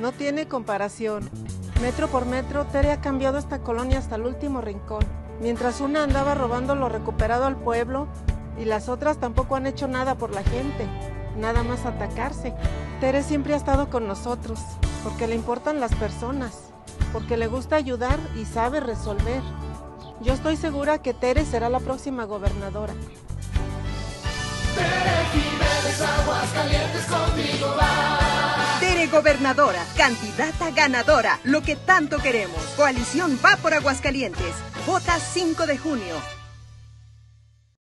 No tiene comparación. Metro por metro, Tere ha cambiado esta colonia hasta el último rincón. Mientras una andaba robando lo recuperado al pueblo y las otras tampoco han hecho nada por la gente, nada más atacarse. Tere siempre ha estado con nosotros, porque le importan las personas, porque le gusta ayudar y sabe resolver. Yo estoy segura que Tere será la próxima gobernadora. Gobernadora, candidata ganadora, lo que tanto queremos. Coalición va por Aguascalientes. Vota 5 de junio.